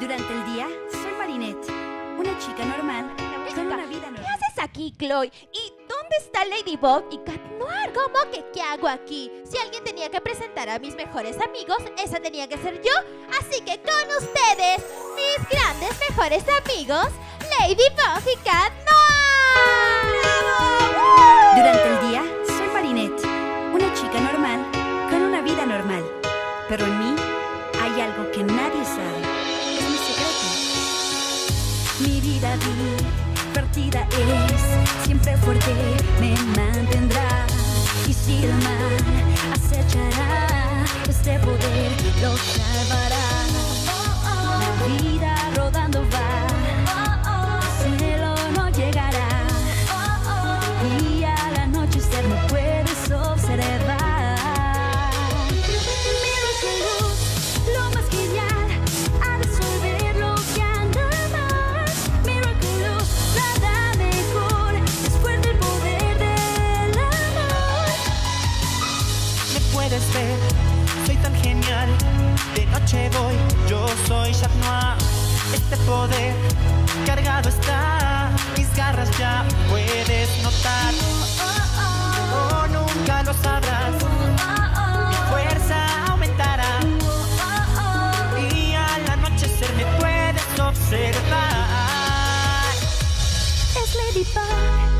Durante el día, soy Marinette, una chica normal con una vida ¿Qué normal. haces aquí, Chloe? ¿Y dónde está Ladybug y Cat Noir? ¿Cómo que qué hago aquí? Si alguien tenía que presentar a mis mejores amigos, esa tenía que ser yo. Así que con ustedes, mis grandes mejores amigos, Ladybug y Cat Noir. ¡Bravo! Durante el día, soy Marinette, una chica normal con una vida normal. Pero en mí hay algo que nadie sabe. Mi vida divertida es siempre fuerte, me mantendrá. Y si el mal Este poder cargado está, mis garras ya puedes notar. O oh, nunca lo sabrás. Mi fuerza aumentará. Y al anochecer me puedes observar. Es Lady Bug.